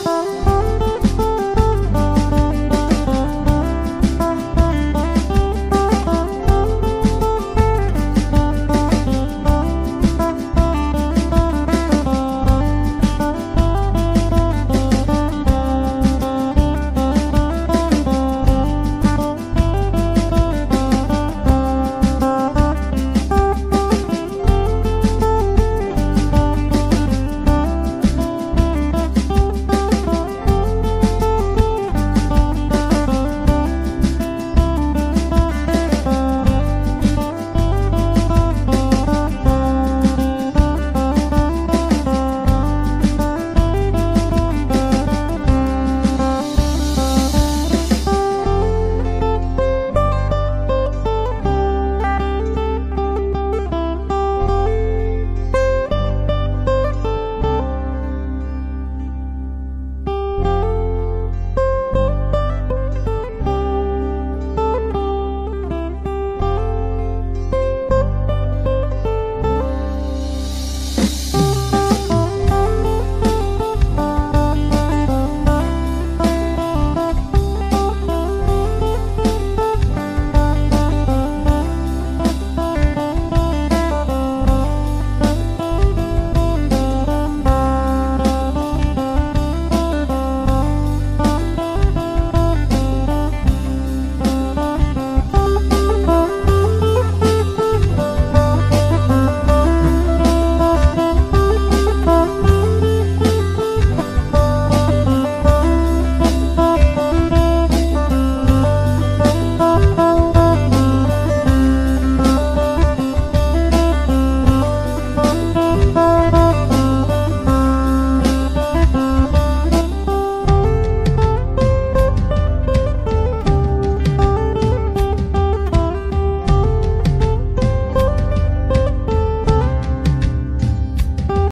Música